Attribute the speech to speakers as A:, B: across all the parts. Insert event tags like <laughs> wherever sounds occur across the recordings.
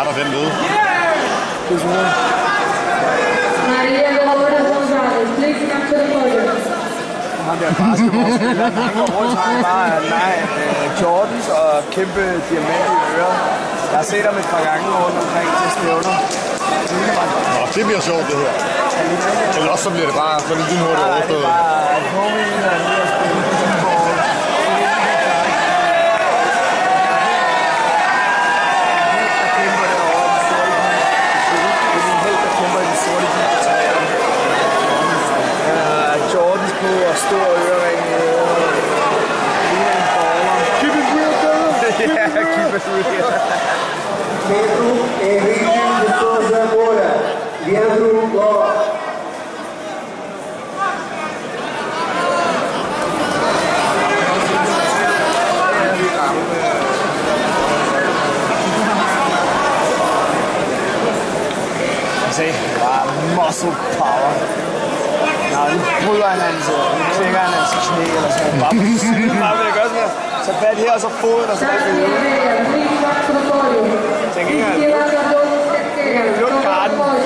A: starter den lyd.
B: Maria Dolores Gonzalez, please come to the podium.
C: Ham der basketballspiller, <laughs> han går rundt og bare nej, øh, Jordans og kæmpe diamant i øret. Jeg har set ham et par gange rundt omkring til stævner.
A: Nå, det bliver sjovt, det her. Eller også så bliver det bare så lidt lynhurtigt
C: Nej, det er
A: overstået.
C: bare homie, der er
D: Pedro Henrique de Souza Moura, Leandro Ló.
C: Se, bare muscle power. Nå, nu bryder han hans, nu klinger han hans knæ eller sådan noget. Bare bare vil jeg gøre sådan. Så fat her, og så foden, og så bare
B: Santi
C: vil
B: Aveia, please come to the podium.
C: Tænk ikke engang.
B: Priscila Cardoso Cerqueira,
C: Luk
B: come to the
C: karten.
B: podium.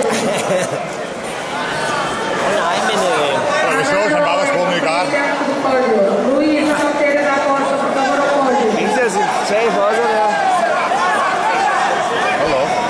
E: Nej, men øh,
A: Det var sjovt, at han bare var sprunget i
B: pódio.
C: Ingen til at for sig der.
A: Hold op.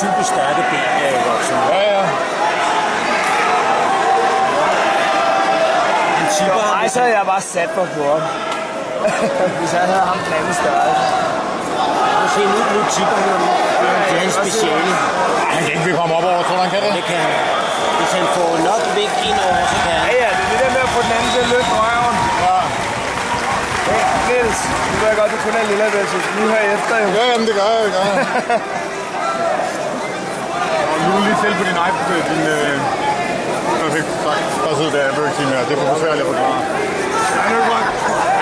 E: super stærke ben er voksen.
A: Ja, ja.
E: Han tipper ham.
C: Nej, så havde jeg sat mig på ham. Hvis han havde ham den anden størrelse.
E: Nu se, nu, nu tipper han ham. Det er hans speciale.
A: Ej, han kan ikke komme op over, tror du, han kan det?
E: Det kan han. Hvis han får nok vægt ind over, så kan
C: Ja,
E: han.
C: ja, det er det der med at få den anden til at løfte røven.
A: Ja.
C: Hey, Niels, nu ved jeg godt, du kun er lille, men nu her efter jo.
A: Ja, jamen, det gør jeg, det gør jeg. <laughs> Og nu lige selv på din iPad, din... Øh... Perfekt, tak. Der sidder der Burger King her. Det er for forfærdeligt at forklare.
C: Ja, nu er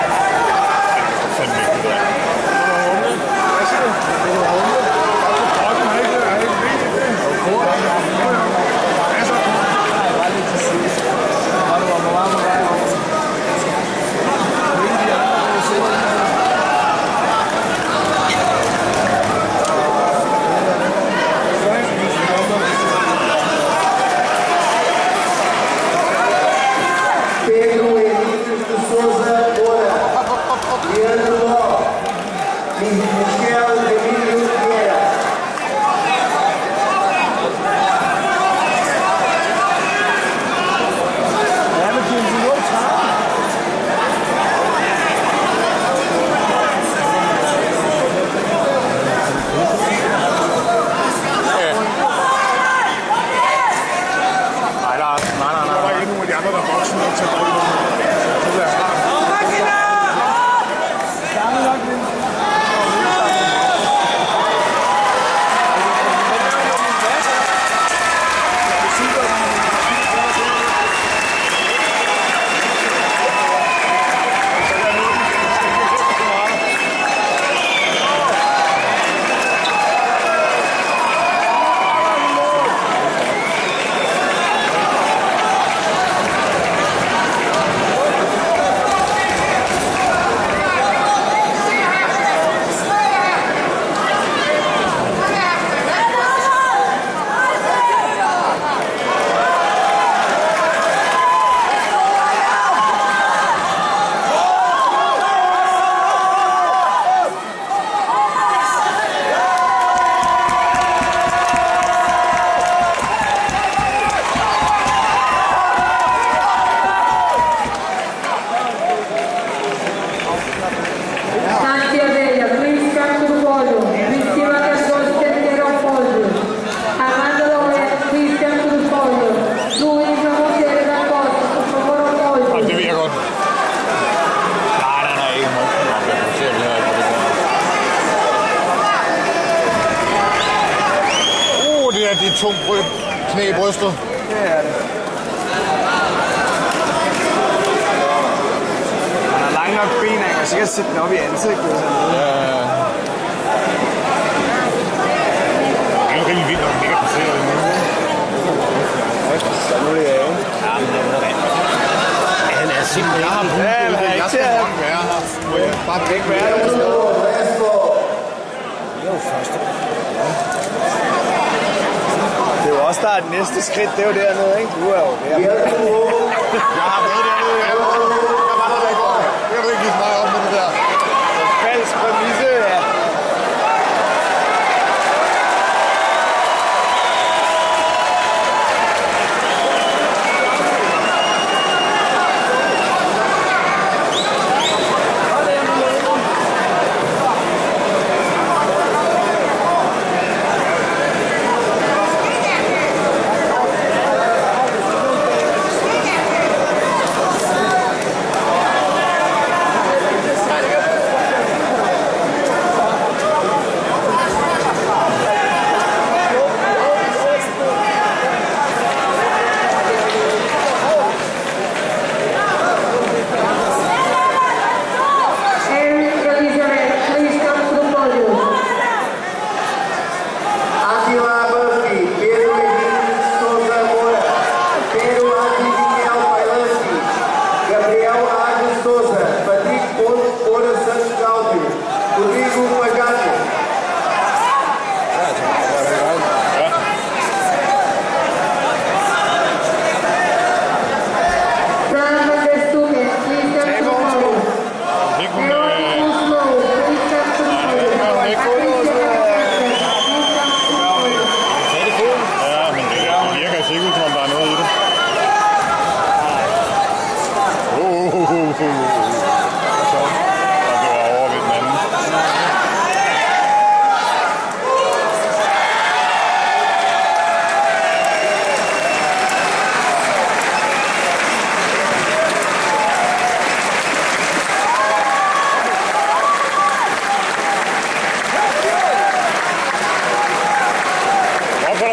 A: rystet. Det er det.
C: Han har
A: lange nok
C: ben, han kan sikkert sætte den op i ansigtet. Sådan.
A: Ja,
E: ja.
C: nächstes kriegt der, der
A: nur hängt,
C: Ruhe auf. Ja,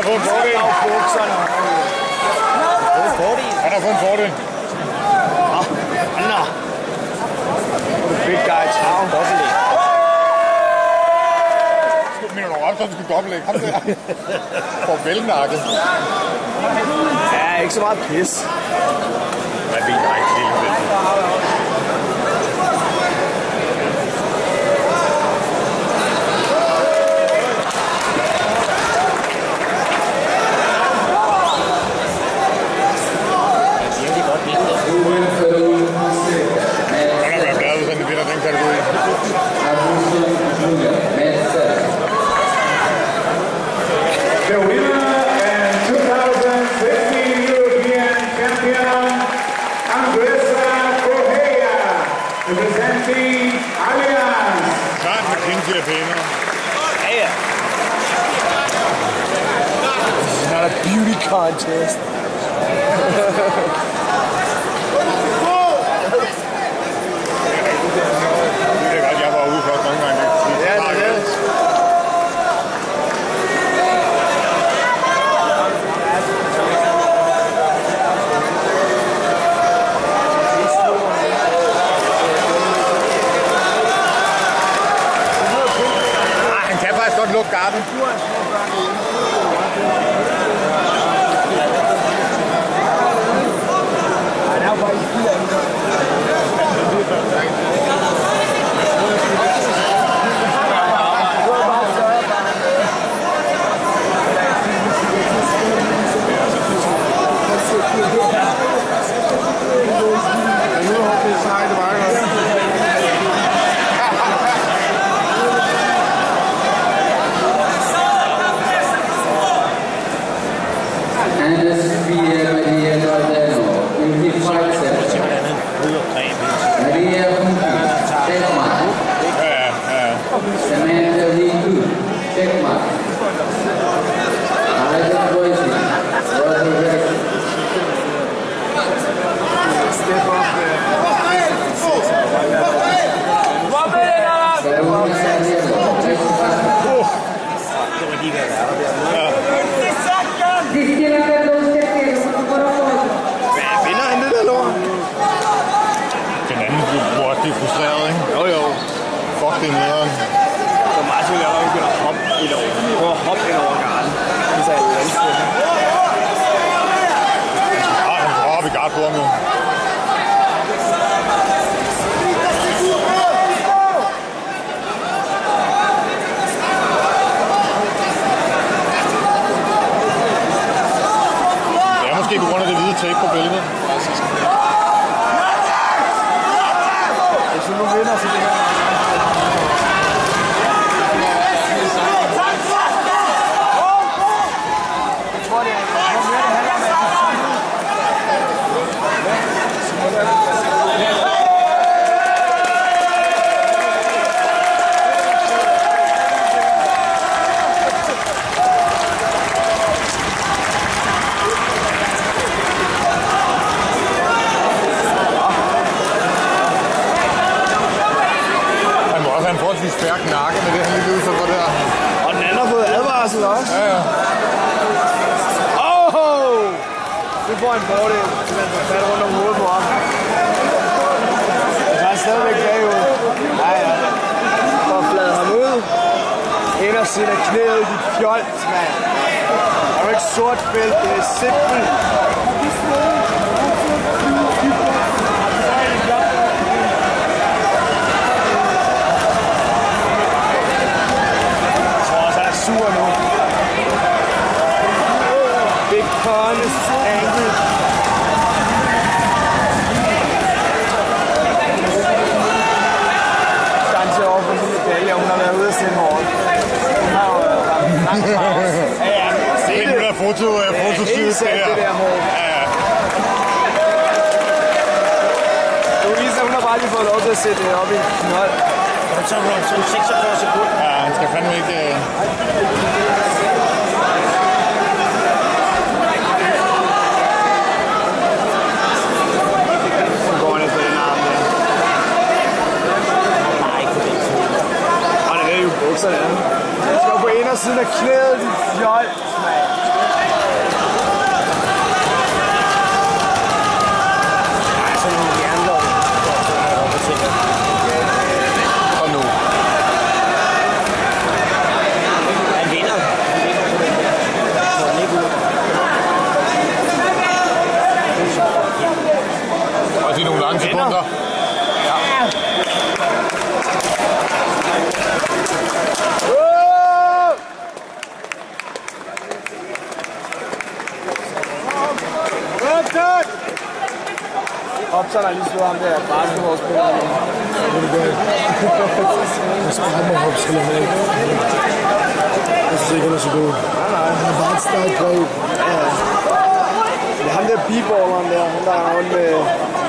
A: har fået en fordel. Han har fået en fordel.
C: Ah, nå. Nå. Big guy, travl.
E: Dobbelt
A: Mener du også, at du skulle dobbelt Ham der. For velnakket.
C: Ja, ikke så meget pis.
A: Hvad ved jeg ikke,
C: lille on, Tristan. <laughs> hoppe det over. Prøve at hoppe ind over garden. Det er et landspil.
A: Ah, han går op i gard på ham jo. Det måske på grund af det hvide tape på bæltet.
C: Hvis du nu vinder, så ligger Jeg tror, det er, jeg tror mere, det handler om, at de
A: Han må også have en forholdsvis stærk nakke med det, han lige udsat for der.
C: Og den anden har fået advarsel også.
A: Ja, ja.
C: Oh! Stor en fordel, hvis man får fat rundt om hovedet på ham. Så er han stadigvæk bagud. Nej, ja. For at flade ham ud. Ind og sætte knæet i dit fjolt, mand. Der er jo ikke sort felt? det er simpelt. Jeg tror også, han er sur nu. Big Con is angry. Danse over for sin medalje, og hun har været ude at sende hårdt. Hun har jo øh, ramt langt fra os. Ja, ja, se
A: Det er nu der foto, uh,
C: Det er
A: fotoside,
C: helt
A: det
C: sandt,
A: der.
C: det der hår.
A: Ja, ja.
C: Louise, hun har bare lige fået lov til at sætte det op i en knold.
E: Og så er det 46 sekunder.
A: ja, han skal fandme ikke... Uh...
C: Jeg skal have mig op, skal jeg have.
F: Jeg synes ikke, han er så god. Nej, nej. Han er bare et stærkt brev. Ja, ja.
C: Det er ham der biballeren der, han der har med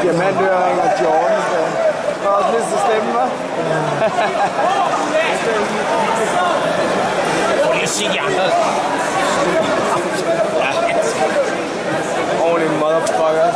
C: diamantøring og Jordans der. Der er også lidt til stemmen, hva'? <laughs> Ja.
E: Prøv lige at se de andre. Holy motherfucker.